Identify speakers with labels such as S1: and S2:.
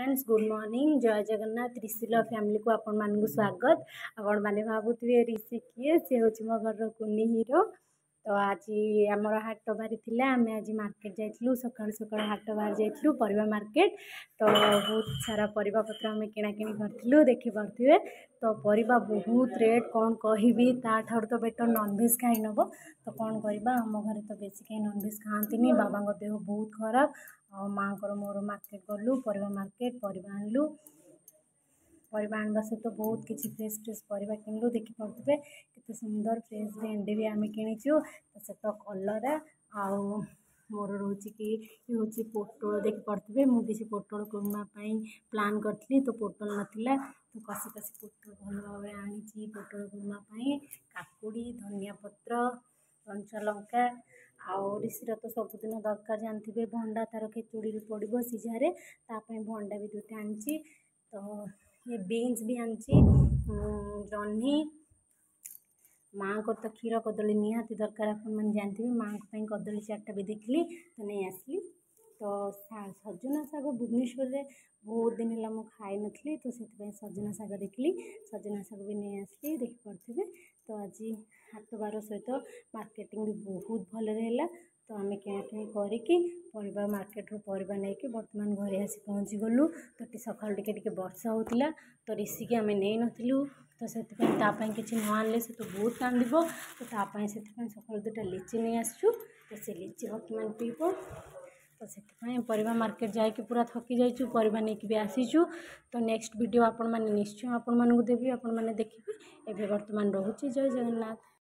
S1: friends good morning जय Jagannath ऋषिल family को आपण मानक स्वागत आपण मैंने भावुवे ऋषि किए सी हूँ मो घर कुनि हिरो ତ ଆଜି ଆମର ହାଟ ବାହାରି ଥିଲା ଆମେ ଆଜି ମାର୍କେଟ୍ ଯାଇଥିଲୁ ସକାଳୁ ସକାଳୁ ହାଟ ବାହାରି ଯାଇଥିଲୁ ପରିବା ମାର୍କେଟ୍ ତ ବହୁତ ସାରା ପରିବା ପତ୍ର ଆମେ କିଣାକିଣି କରିଥିଲୁ ଦେଖିପାରୁଥିବେ ତ ପରିବା ବହୁତ ରେଟ୍ କ'ଣ କହିବି ତା'ଠାରୁ ତ ବେଟର୍ ନନଭେଜ୍ ଖାଇନେବ ତ କ'ଣ କରିବା ଆମ ଘରେ ତ ବେଶୀ କାହିଁ ନନଭେଜ୍ ଖାଆନ୍ତିନି ବାବାଙ୍କ ଦେହ ବହୁତ ଖରାପ ଆଉ ମାଆଙ୍କର ମୋର ମାର୍କେଟ୍ ଗଲୁ ପରିବା ମାର୍କେଟ୍ ପରିବା ଆଣିଲୁ ପରିବା ଆଣିବା ସହିତ ବହୁତ କିଛି ଫ୍ରେଶ୍ ଫ୍ରେଶ୍ ପରିବା କିଣିଲୁ ଦେଖିପାରୁଥିବେ କେତେ ସୁନ୍ଦର ଫ୍ରେଶ୍ ଭେଣ୍ଡି ବି ଆମେ କିଣିଛୁ ତା ସହିତ କଲରା ଆଉ ମୋର ରହୁଛି କି ହେଉଛି ପୋଟଳ ଦେଖିପାରୁଥିବେ ମୁଁ କିଛି ପୋଟଳ କୁରୁମା ପାଇଁ ପ୍ଲାନ୍ କରିଥିଲି ତ ପୋଟଳ ନଥିଲା ତ କଷି କଷି ପୋଟଳ ଭଲ ଭାବରେ ଆଣିଛି ପୋଟଳ କୁରୁମା ପାଇଁ କାକୁଡ଼ି ଧନିଆ ପତ୍ର କଞ୍ଚା ଲଙ୍କା ଆଉ ରିସିର ତ ସବୁଦିନ ଦରକାର ଜାଣିଥିବେ ଭଣ୍ଡା ତା'ର ଖେଚୁଡ଼ିରେ ପଡ଼ିବ ସିଝାରେ ତା ପାଇଁ ଭଣ୍ଡା ବି ଦୁଇଟା ଆଣିଛି ତ ବିନ୍ସ ବି ଆଣିଛି ଜହ୍ନି ମାଆଙ୍କର ତ କ୍ଷୀର କଦଳୀ ନିହାତି ଦରକାର ଆପଣମାନେ ଜାଣିଥିବେ ମାଆଙ୍କ ପାଇଁ କଦଳୀ ଚାଟଟା ବି ଦେଖିଲି ତ ନେଇ ଆସିଲି ତ ସଜନା ଶାଗ ଭୁବନେଶ୍ୱରରେ ବହୁତ ଦିନ ହେଲା ମୁଁ ଖାଇନଥିଲି ତ ସେଥିପାଇଁ ସଜନା ଶାଗ ଦେଖିଲି ସଜନା ଶାଗ ବି ନେଇ ଆସିଲି ଦେଖିପାରୁଥିବେ ତ ଆଜି ହାଟବାର ସହିତ ମାର୍କେଟିଂ ବି ବହୁତ ଭଲରେ ହେଲା ତ ଆମେ କିଣାକିଣି କରିକି ପରିବା ମାର୍କେଟରୁ ପରିବା ନେଇକି ବର୍ତ୍ତମାନ ଘରେ ଆସି ପହଞ୍ଚିଗଲୁ ତ ସକାଳୁ ଟିକେ ଟିକେ ବର୍ଷା ହେଉଥିଲା ତ ରିସିକି ଆମେ ନେଇନଥିଲୁ ତ ସେଥିପାଇଁ ତା ପାଇଁ କିଛି ନ ଆଣିଲେ ସେ ତ ବହୁତ କାନ୍ଦିବ ତ ତା ପାଇଁ ସେଥିପାଇଁ ସକାଳୁ ଦୁଇଟା ଲିଚି ନେଇ ଆସିଛୁ ତ ସେ ଲିଚି ବର୍ତ୍ତମାନ ପିଇବ ତ ସେଥିପାଇଁ ପରିବା ମାର୍କେଟ୍ ଯାଇକି ପୁରା ଥକି ଯାଇଛୁ ପରିବା ନେଇକି ବି ଆସିଛୁ ତ ନେକ୍ସଟ ଭିଡ଼ିଓ ଆପଣମାନେ ନିଶ୍ଚୟ ଆପଣମାନଙ୍କୁ ଦେବି ଆପଣମାନେ ଦେଖିବେ ଏବେ ବର୍ତ୍ତମାନ ରହୁଛି ଜୟ ଜଗନ୍ନାଥ